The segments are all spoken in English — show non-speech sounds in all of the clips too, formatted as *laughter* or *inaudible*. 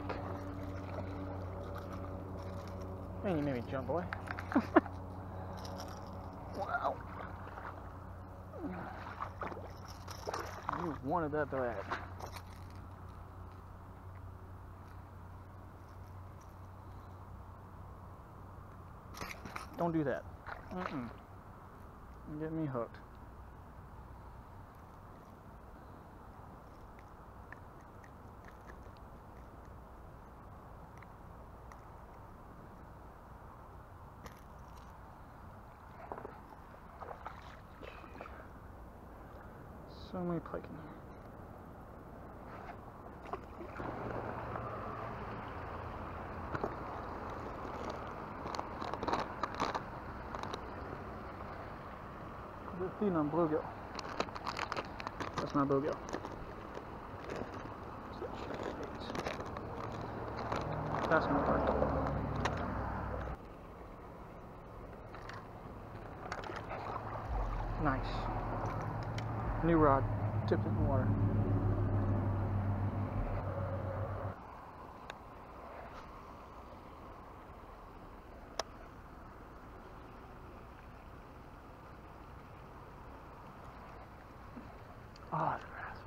pike. And you made me jump away. *laughs* wow. You wanted that bad. Don't do that. Mm-mm. Get me hooked. So many pike in here. They're feeding on bluegill. That's not bluegill. That's my target. Nice. New rod, tipped in the water. Ah, the grass.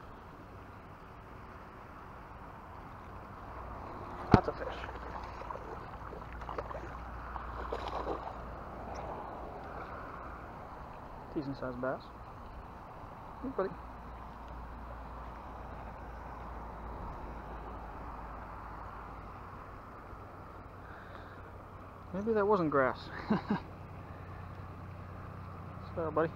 That's a fish. Decent sized bass. Hey, buddy. Maybe that wasn't grass. *laughs* so, buddy.